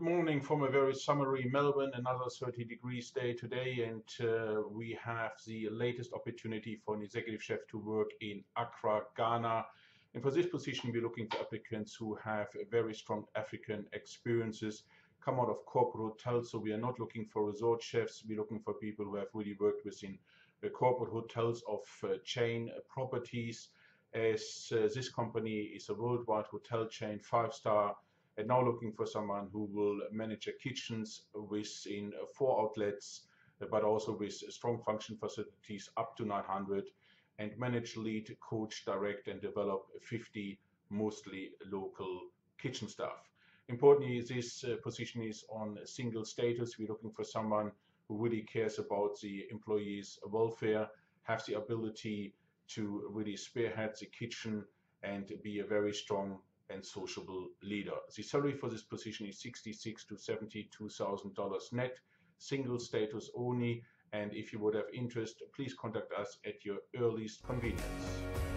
Good morning from a very summery Melbourne, another 30 degrees day today, and uh, we have the latest opportunity for an executive chef to work in Accra, Ghana. And for this position, we're looking for applicants who have very strong African experiences, come out of corporate hotels. So we are not looking for resort chefs. We're looking for people who have really worked within corporate hotels of uh, chain properties. As uh, this company is a worldwide hotel chain, five star and now looking for someone who will manage a kitchens within four outlets, but also with strong function facilities up to 900 and manage, lead, coach, direct, and develop 50 mostly local kitchen staff. Importantly, this uh, position is on single status. We're looking for someone who really cares about the employees' welfare, has the ability to really spearhead the kitchen and be a very strong and sociable leader. The salary for this position is 66 to 72,000 dollars net, single status only. And if you would have interest, please contact us at your earliest convenience.